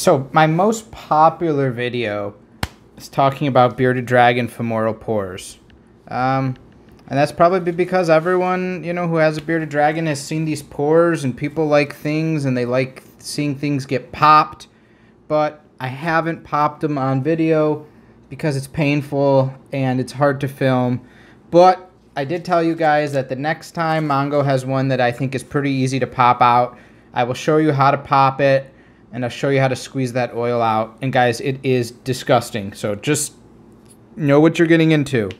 So my most popular video is talking about bearded dragon femoral pores. Um, and that's probably because everyone, you know, who has a bearded dragon has seen these pores and people like things and they like seeing things get popped. But I haven't popped them on video because it's painful and it's hard to film. But I did tell you guys that the next time Mongo has one that I think is pretty easy to pop out, I will show you how to pop it and I'll show you how to squeeze that oil out. And guys, it is disgusting. So just know what you're getting into.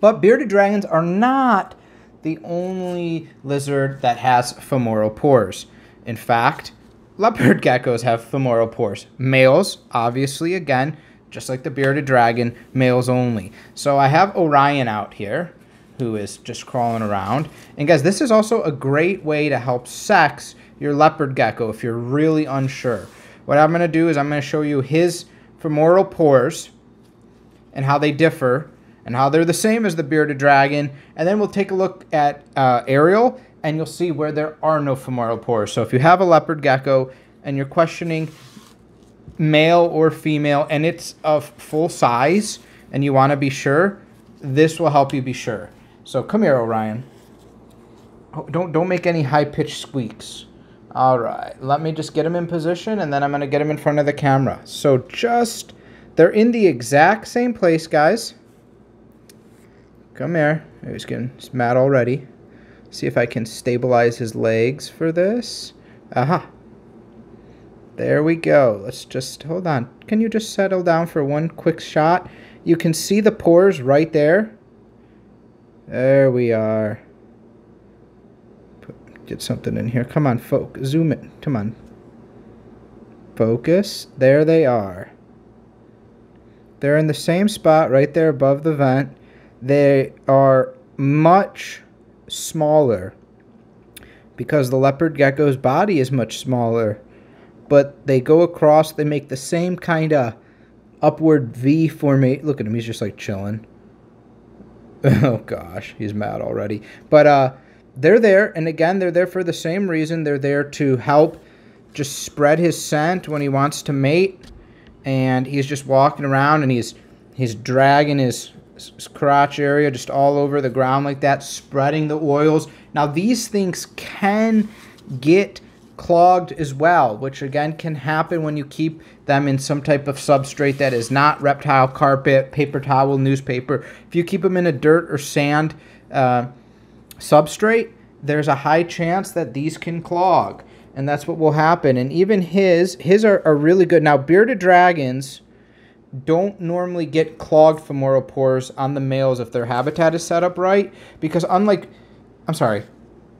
But bearded dragons are not the only lizard that has femoral pores. In fact, leopard geckos have femoral pores. Males, obviously, again, just like the bearded dragon, males only. So I have Orion out here, who is just crawling around. And guys, this is also a great way to help sex your leopard gecko if you're really unsure. What I'm going to do is I'm going to show you his femoral pores and how they differ and how they're the same as the bearded dragon. And then we'll take a look at uh, Ariel, and you'll see where there are no femoral pores. So if you have a leopard gecko and you're questioning male or female, and it's of full size, and you want to be sure, this will help you be sure. So come here, Orion. Oh, don't don't make any high pitched squeaks. All right, let me just get him in position, and then I'm gonna get him in front of the camera. So just they're in the exact same place, guys. Come here. He's getting he's mad already. See if I can stabilize his legs for this. Aha. There we go. Let's just, hold on. Can you just settle down for one quick shot? You can see the pores right there. There we are. Get something in here. Come on, focus. Zoom in. Come on. Focus. There they are. They're in the same spot right there above the vent. They are much smaller because the leopard gecko's body is much smaller. But they go across, they make the same kind of upward V formation. Look at him, he's just like chilling. oh gosh, he's mad already. But uh, they're there, and again, they're there for the same reason. They're there to help just spread his scent when he wants to mate. And he's just walking around and he's he's dragging his crotch area just all over the ground like that, spreading the oils. Now, these things can get clogged as well, which again can happen when you keep them in some type of substrate that is not reptile carpet, paper towel, newspaper. If you keep them in a dirt or sand uh, substrate, there's a high chance that these can clog. And that's what will happen. And even his, his are, are really good. Now, bearded dragons don't normally get clogged femoral pores on the males if their habitat is set up right because unlike I'm sorry,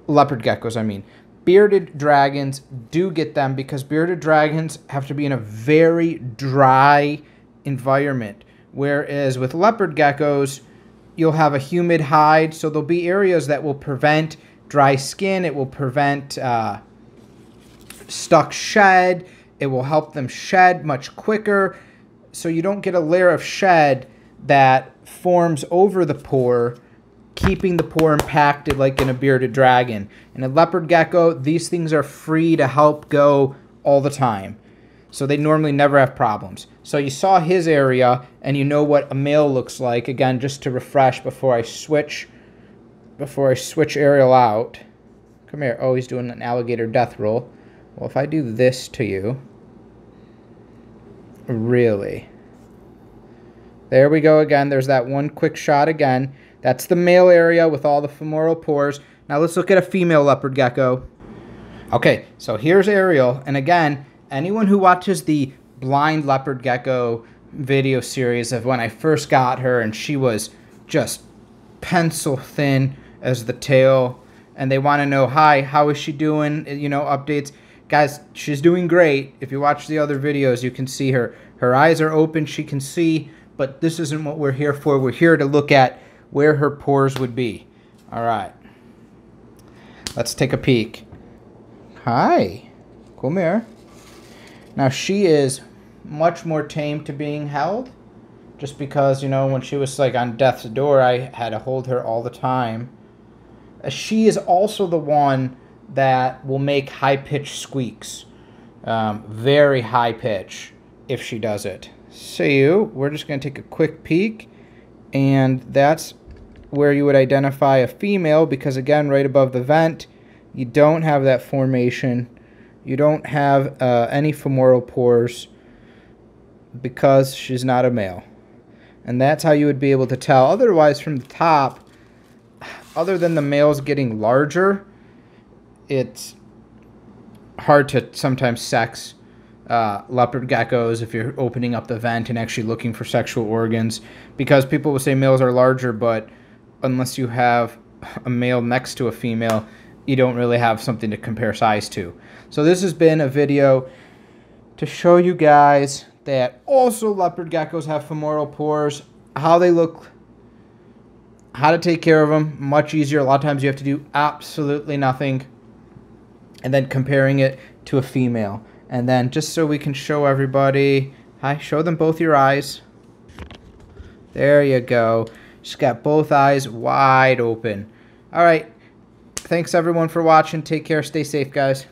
leopard geckos I mean, bearded dragons do get them because bearded dragons have to be in a very dry environment whereas with leopard geckos you'll have a humid hide so there'll be areas that will prevent dry skin, it will prevent uh, stuck shed, it will help them shed much quicker so you don't get a layer of shed that forms over the pore, keeping the pore impacted like in a bearded dragon. In a leopard gecko, these things are free to help go all the time. So they normally never have problems. So you saw his area and you know what a male looks like. Again, just to refresh before I switch before I switch Ariel out. Come here. Oh, he's doing an alligator death roll. Well, if I do this to you, Really? There we go again. There's that one quick shot again. That's the male area with all the femoral pores. Now let's look at a female leopard gecko. Okay, so here's Ariel. And again, anyone who watches the blind leopard gecko video series of when I first got her and she was just pencil thin as the tail and they want to know, hi, how is she doing? Uh, you know, updates. Guys, she's doing great. If you watch the other videos, you can see her. Her eyes are open, she can see, but this isn't what we're here for. We're here to look at where her pores would be. All right. Let's take a peek. Hi. Come here. Now, she is much more tame to being held. Just because, you know, when she was like on death's door, I had to hold her all the time. She is also the one that will make high pitched squeaks. um, very high pitch if she does it. So you, we're just going to take a quick peek, and that's where you would identify a female because again, right above the vent, you don't have that formation. You don't have uh, any femoral pores because she's not a male. And that's how you would be able to tell. Otherwise, from the top, other than the males getting larger, it's hard to sometimes sex uh, leopard geckos if you're opening up the vent and actually looking for sexual organs because people will say males are larger, but unless you have a male next to a female, you don't really have something to compare size to. So this has been a video to show you guys that also leopard geckos have femoral pores, how they look, how to take care of them, much easier. A lot of times you have to do absolutely nothing. And then comparing it to a female. And then just so we can show everybody, hi, show them both your eyes. There you go. She's got both eyes wide open. All right. Thanks everyone for watching. Take care. Stay safe, guys.